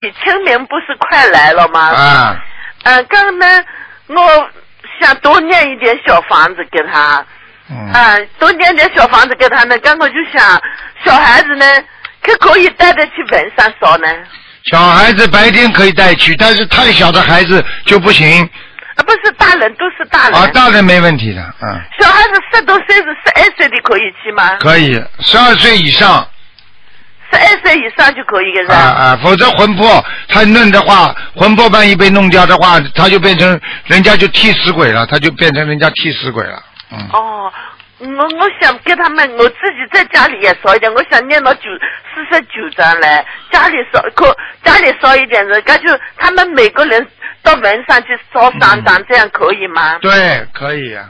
清明不是快来了吗？啊，嗯，刚刚呢，我想多念一点小房子给他，嗯，啊，多念点小房子给他呢。刚刚就想，小孩子呢，可可以带着去坟上烧呢？小孩子白天可以带去，但是太小的孩子就不行。啊，不是大人，都是大人。啊，大人没问题的，嗯，小孩子十多岁是十二岁的可以去吗？可以，十二岁以上。十二岁以上就可以是吧？啊啊，否则魂魄太嫩的话，魂魄万一被弄掉的话，他就变成人家就替死鬼了，他就变成人家替死鬼了。嗯。哦，我我想给他们，我自己在家里也烧一点，我想念到九四十九张来，家里烧可家里烧一点子，那就他们每个人到门上去烧三张，这样可以吗？对，可以啊。